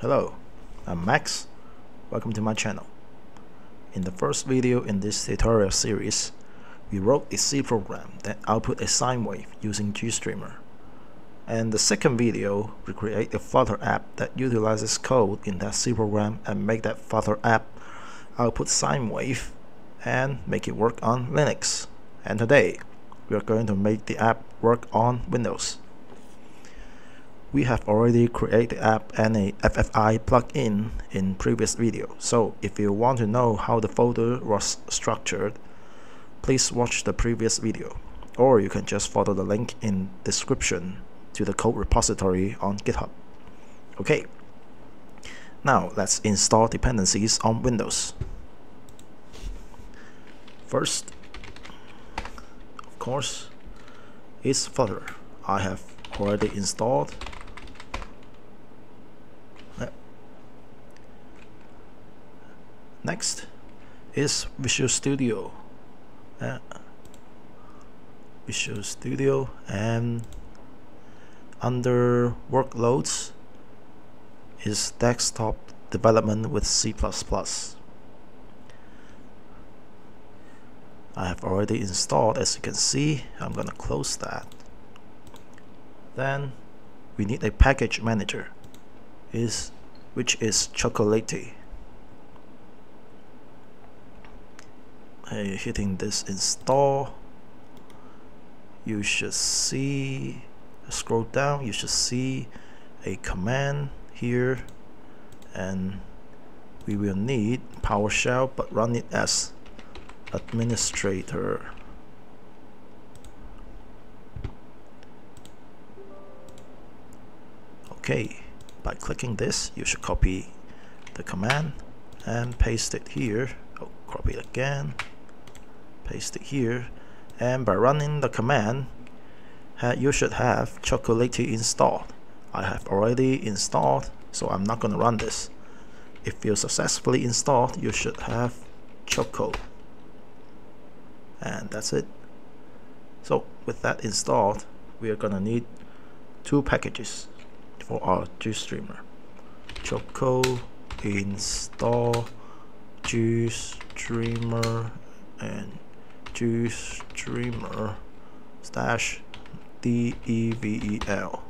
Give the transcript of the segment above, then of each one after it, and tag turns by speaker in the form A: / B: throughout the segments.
A: Hello, I'm Max. Welcome to my channel. In the first video in this tutorial series, we wrote a C program that output a sine wave using GStreamer. And the second video, we create a Flutter app that utilizes code in that C program and make that Flutter app output sine wave and make it work on Linux. And today, we are going to make the app work on Windows we have already created app and a FFI plugin in previous video. So if you want to know how the folder was structured, please watch the previous video. Or you can just follow the link in description to the code repository on GitHub. Okay, now let's install dependencies on Windows. First, of course, is Flutter. I have already installed Next is Visual Studio. Uh, Visual Studio and under workloads is desktop development with C++. I have already installed as you can see I'm gonna close that then we need a package manager is which is Chocolatey hitting this install you should see scroll down you should see a command here. And we will need PowerShell but run it as administrator. Okay by clicking this you should copy the command and paste it here. Oh, copy it again paste it here. And by running the command you should have Chocolatey installed. I have already installed so I'm not going to run this. If you successfully installed you should have Choco. And that's it. So with that installed we are gonna need two packages for our GStreamer Choco install GStreamer and GStreamer slash devel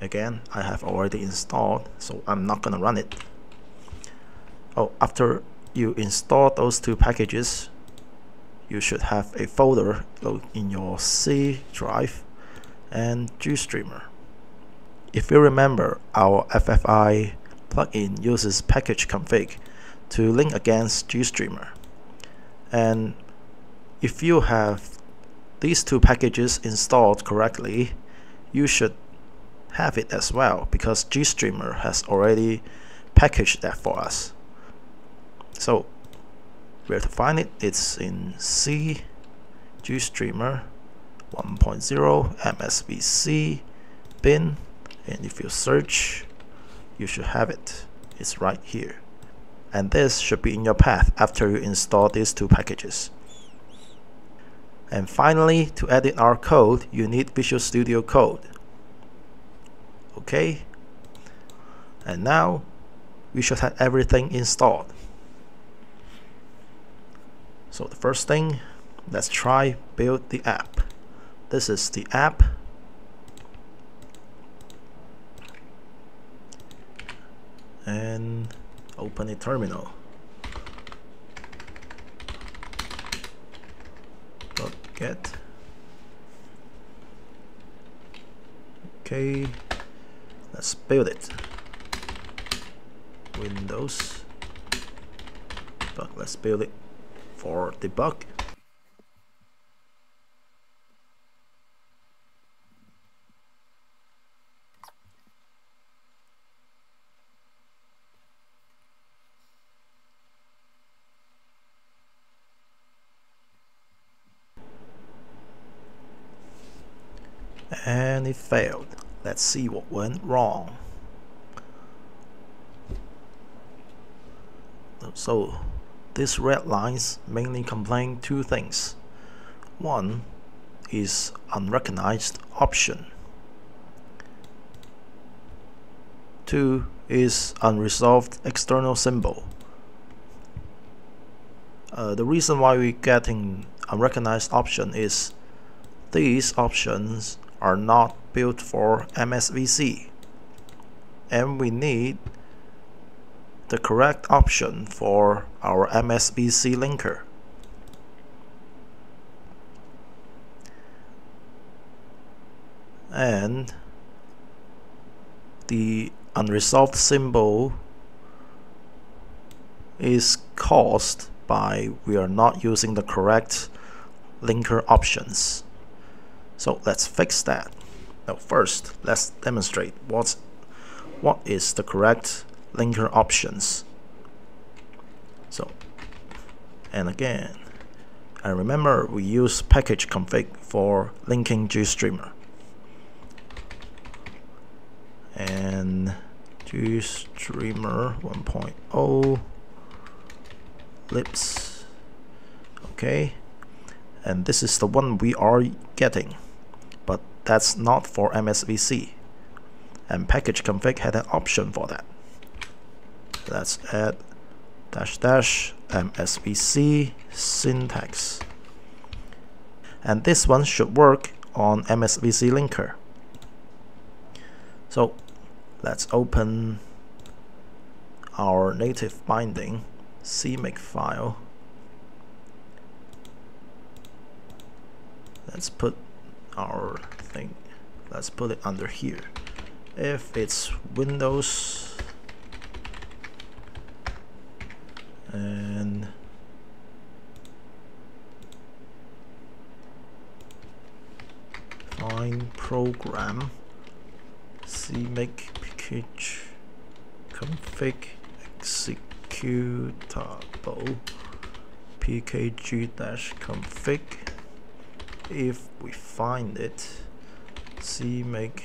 A: again I have already installed so I'm not gonna run it. Oh after you install those two packages you should have a folder in your C drive and GStreamer if you remember our FFI plugin uses package config to link against GStreamer and if you have these two packages installed correctly, you should have it as well because GStreamer has already packaged that for us. So where to find it? It's in C GStreamer 1.0 MSVC bin and if you search you should have it. It's right here. And this should be in your path after you install these two packages. And finally, to edit our code, you need Visual Studio Code. Okay. And now, we should have everything installed. So the first thing, let's try build the app. This is the app. And open a terminal. Get. Okay let's build it. Windows. But let's build it. For debug and it failed. Let's see what went wrong. So these red lines mainly complain two things. One is unrecognized option. Two is unresolved external symbol. Uh, the reason why we're getting unrecognized option is these options are not built for MSVC and we need the correct option for our MSVC linker. And the unresolved symbol is caused by we are not using the correct linker options. So let's fix that. Now first, let's demonstrate what's, what is the correct linker options. So, and again, I remember we use package config for linking GStreamer. And GStreamer 1.0 libs. Okay, and this is the one we are getting, that's not for MSVC. And package config had an option for that. Let's add dash dash MSVC syntax. And this one should work on MSVC linker. So let's open our native binding CMake file. Let's put our thing, let's put it under here. If it's Windows and find program cmake package config executable pkg-config if we find it. Cmake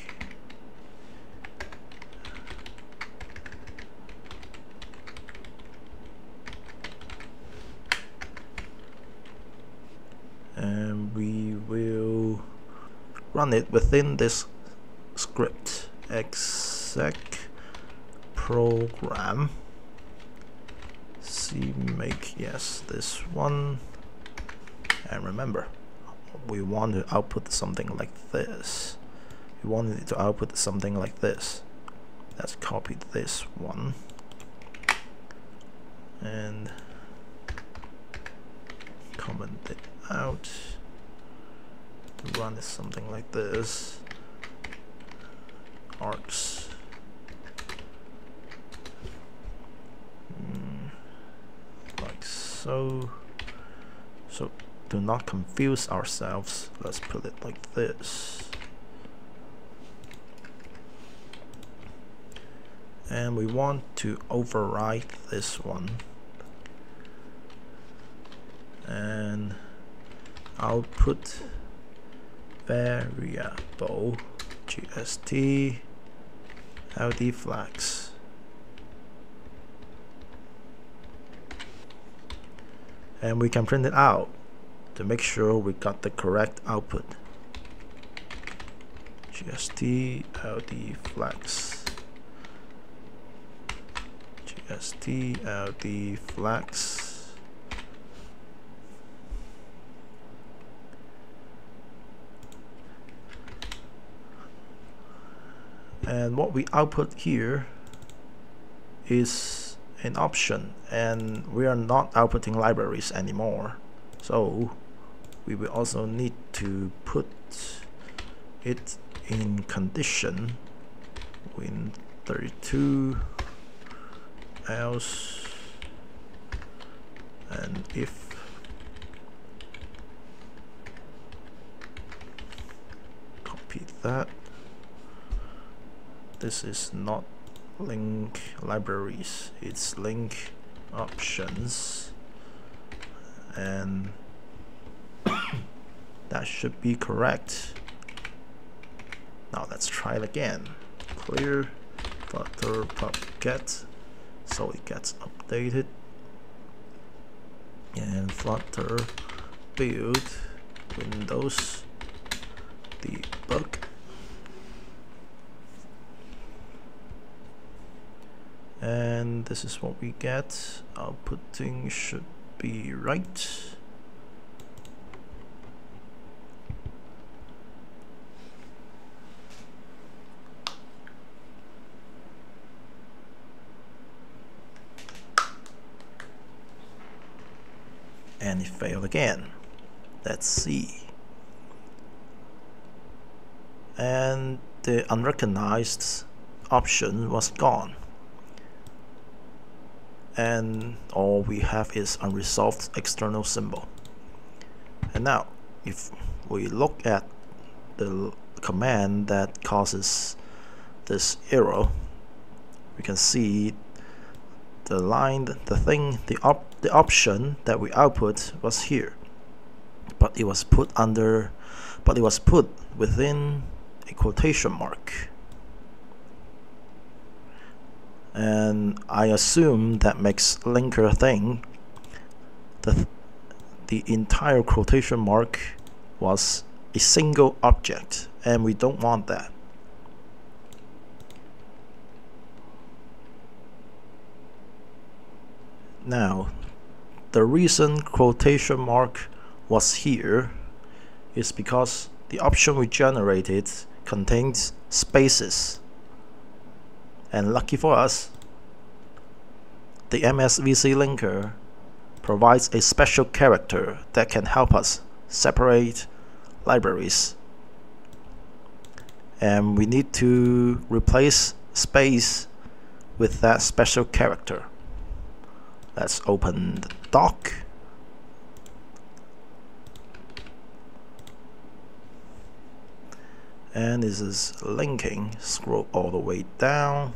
A: and we will run it within this script exec program. Cmake yes this one. And remember we want to output something like this. We wanted it to output something like this. Let's copy this one. And comment it out. Run is something like this. Args. Mm, like so do not confuse ourselves. Let's put it like this. And we want to override this one. And output variable gst ld flags. And we can print it out to make sure we got the correct output. Gst ld flags gst ld flags and what we output here is an option and we are not outputting libraries anymore. So we will also need to put it in condition win32 else and if copy that this is not link libraries it's link options and that should be correct. Now let's try it again. Clear flutter pub get. So it gets updated. And flutter build windows. Debug and this is what we get. Outputting should be right and it failed again. Let's see. And the unrecognized option was gone. And all we have is unresolved external symbol. And now if we look at the command that causes this error we can see the line the thing the op the option that we output was here. But it was put under but it was put within a quotation mark. And I assume that makes linker thing the the entire quotation mark was a single object and we don't want that now the reason quotation mark was here is because the option we generated contains spaces and lucky for us, the MSVC linker provides a special character that can help us separate libraries. And we need to replace space with that special character. Let's open the doc. And this is linking. Scroll all the way down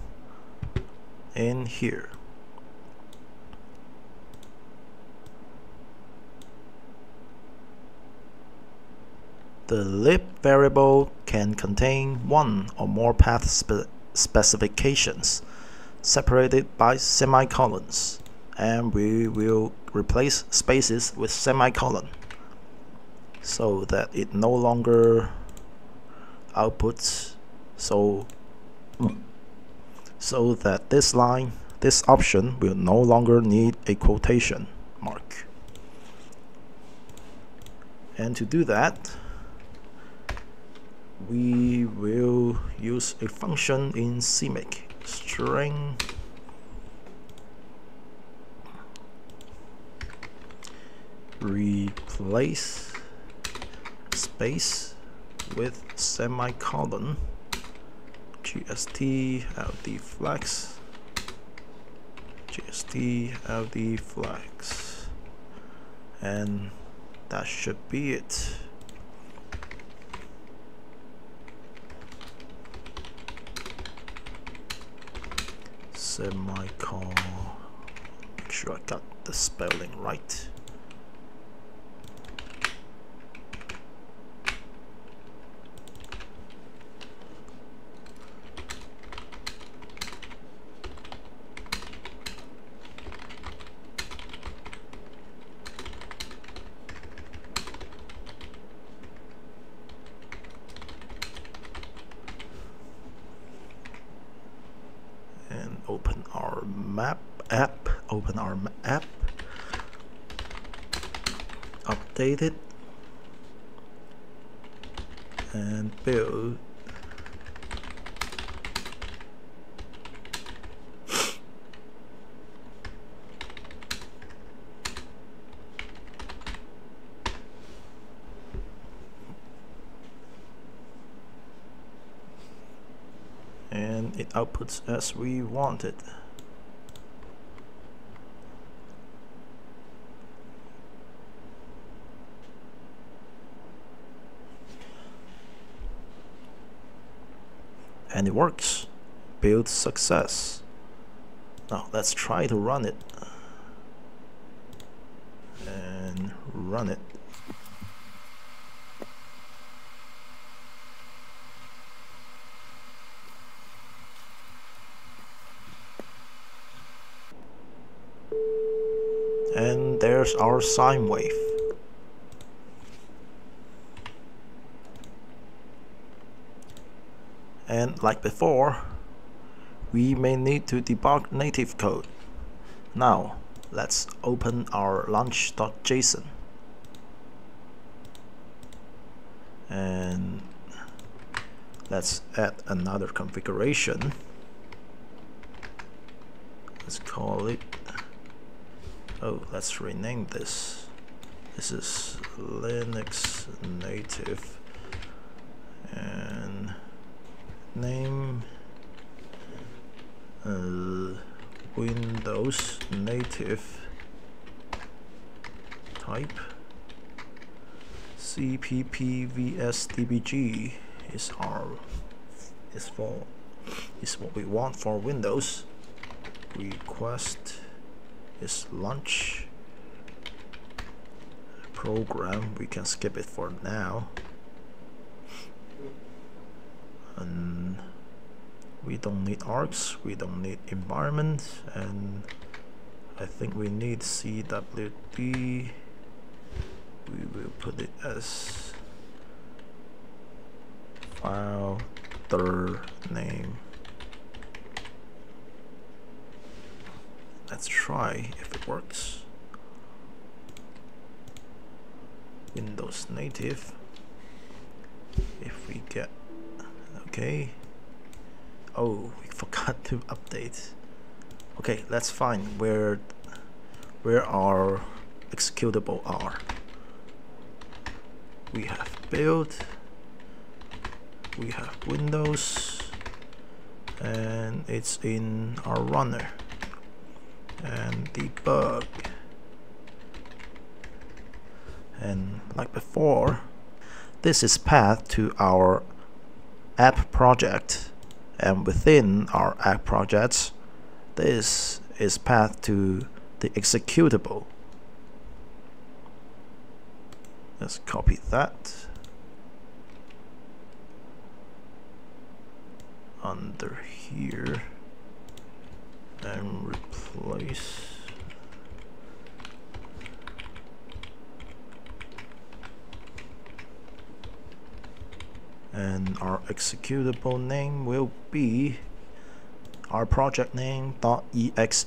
A: in here. The lib variable can contain one or more path spe specifications separated by semicolons and we will replace spaces with semicolon so that it no longer outputs so so that this line, this option will no longer need a quotation mark. And to do that, we will use a function in CMake, string replace space with semicolon. Gst ld flags gst ld flags and that should be it. Semicolon. Make sure I got the spelling right open our map app open our app. Update it. And build. And it outputs as we want it. And it works. Build success. Now let's try to run it. And run it. and there's our sine wave. And like before, we may need to debug native code. Now, let's open our launch.json and let's add another configuration. Let's call it oh let's rename this. This is Linux native. And name uh, Windows native type cppvsdbg is our is for is what we want for Windows. Request is launch. Program we can skip it for now and we don't need args we don't need environment and I think we need CWD we will put it as file third name. Let's try if it works. Windows native. If we get okay. Oh we forgot to update okay let's find where where our executable are. We have build we have windows and it's in our runner. And debug and like before this is path to our app project. And within our app projects this is path to the executable. Let's copy that. Under here. And replace and our executable name will be our project name exe.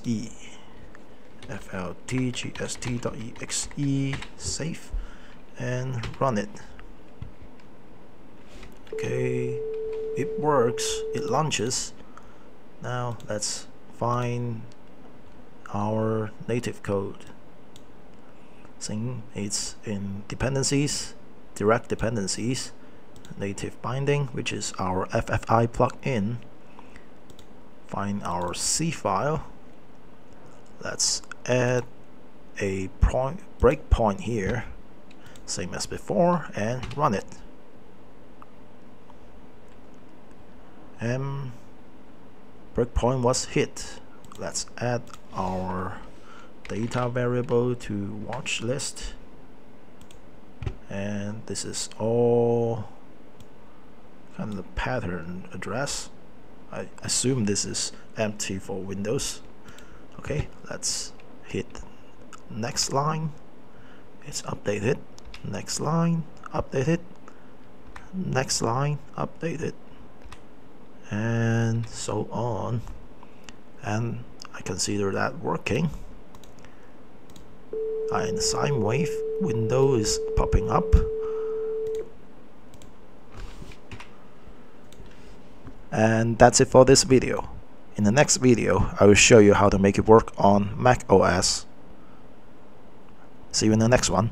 A: Fltgst.exe save and run it. Okay it works. It launches. Now let's find our native code. Saying it's in dependencies direct dependencies native binding which is our FFI plugin. Find our C file. Let's add a point breakpoint here same as before and run it. And breakpoint was hit. Let's add our data variable to watch list. And this is all of the pattern address. I assume this is empty for Windows. Okay let's hit next line. It's updated. Next line updated. Next line updated. And so on. And I consider that working. In the sine wave window is popping up and that's it for this video. In the next video I will show you how to make it work on Mac OS see you in the next one